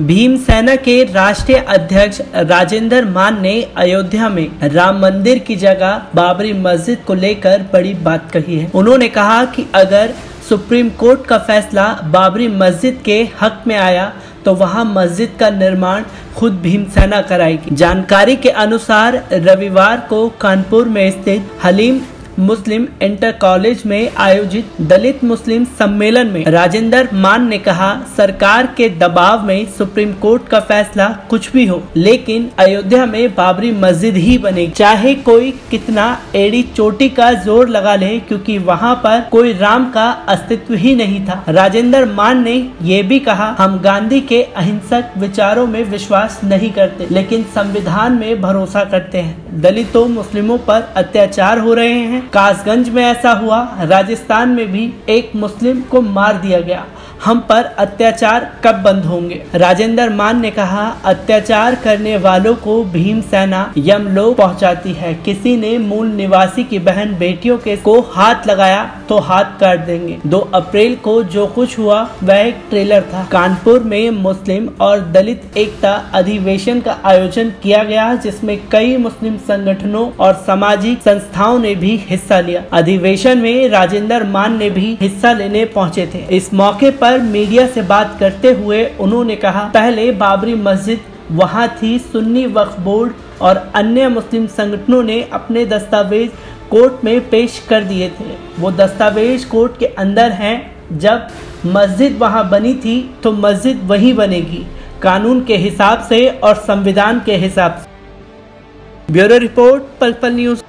भीमसेना के राष्ट्रीय अध्यक्ष राजेंद्र मान ने अयोध्या में राम मंदिर की जगह बाबरी मस्जिद को लेकर बड़ी बात कही है। उन्होंने कहा कि अगर सुप्रीम कोर्ट का फैसला बाबरी मस्जिद के हक में आया तो वहाँ मस्जिद का निर्माण खुद भीमसेना कराएगी। जानकारी के अनुसार रविवार को कानपुर में स्थित हलीम मुस्लिम इंटर कॉलेज में आयोजित दलित मुस्लिम सम्मेलन में राजेंद्र मान ने कहा, सरकार के दबाव में सुप्रीम कोर्ट का फैसला कुछ भी हो, लेकिन अयोध्या में बाबरी मस्जिद ही बनेगी। चाहे कोई कितना एड़ी चोटी का ज़ोर लगा ले, क्योंकि वहाँ पर कोई राम का अस्तित्व ही नहीं था। राजेंद्र मान ने ये भी कहा, हम गांधी के अहिंसक विचारों में विश्वास नहीं करते, लेकिन संविधान में भरोसा करते हैं। दलितों मुस्लिमों पर अत्याचार हो रहे हैं। कासगंज में ऐसा हुआ। राजस्थान में भी एक मुस्लिम को मार दिया गया। हम पर अत्याचार कब बंद होंगे? राजेंद्र मान ने कहा, अत्याचार करने वालों को भीम सेना यमलोक पहुंचाती है। किसी ने मूल निवासी की बहन बेटियों के को हाथ लगाया तो हाथ काट देंगे। 2 अप्रैल को जो कुछ हुआ, वह एक ट्रेलर था। कानपुर में मुस्लिम और दलित एकता अधिवेशन का आयोजन किया गया, जिसमें कई मुस्लिम संगठनों और सामाजिक संस्थाओं ने भी हिस्सा लिया। अधिवेशन में राजेंद्र मान ने भी हिस्सा लेने पहुँचे थे। इस मौके पर मीडिया से बात करते हुए उन्होंने कहा, पहले बाबरी मस्जिद, वहाँ थी सुन्नी वक्फ बोर्ड और अन्य मुस्लिम संगठनों ने अपने दस्तावेज़ कोर्ट में पेश कर दिए थे। वो दस्तावेज़ कोर्ट के अंदर हैं। जब मस्जिद वहाँ बनी थी तो मस्जिद वही बनेगी, कानून के हिसाब से और संविधान के हिसाब से। ब्यूरो रिपोर्ट पल पल न्यूज़।